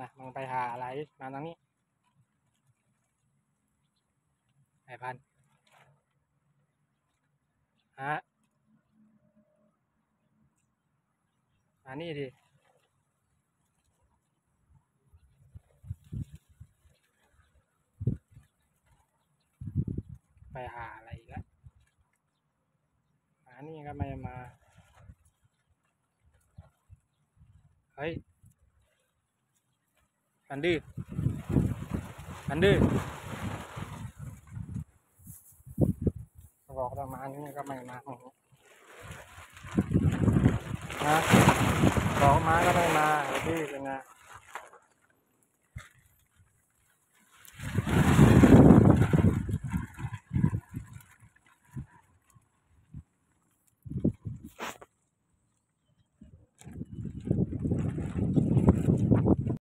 นะมึงไปหาอะไรมาตรงนี้ไอพันฮะมานี่ดิไปหาอะไรอีกแล้วหานี่ก็ไม่มา เฮ้ย อันดื้อันดื้อบอกเรามานี่ก็ไม่มานะบอกมาก็ไม่มาไอ้ดื้อเป็นไง